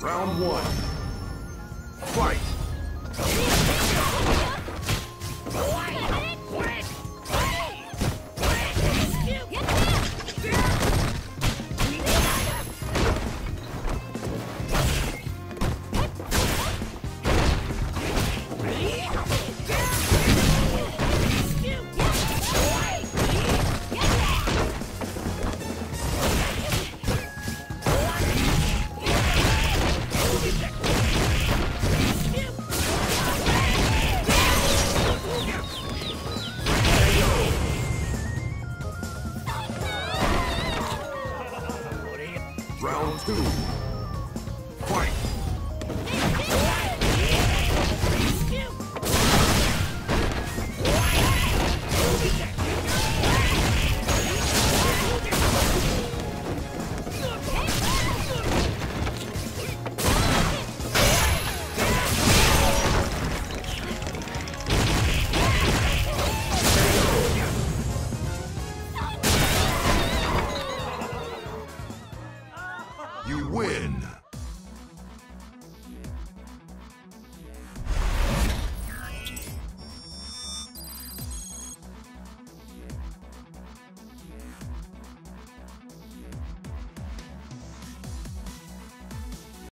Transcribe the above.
Round one. Fight! Round two. You win!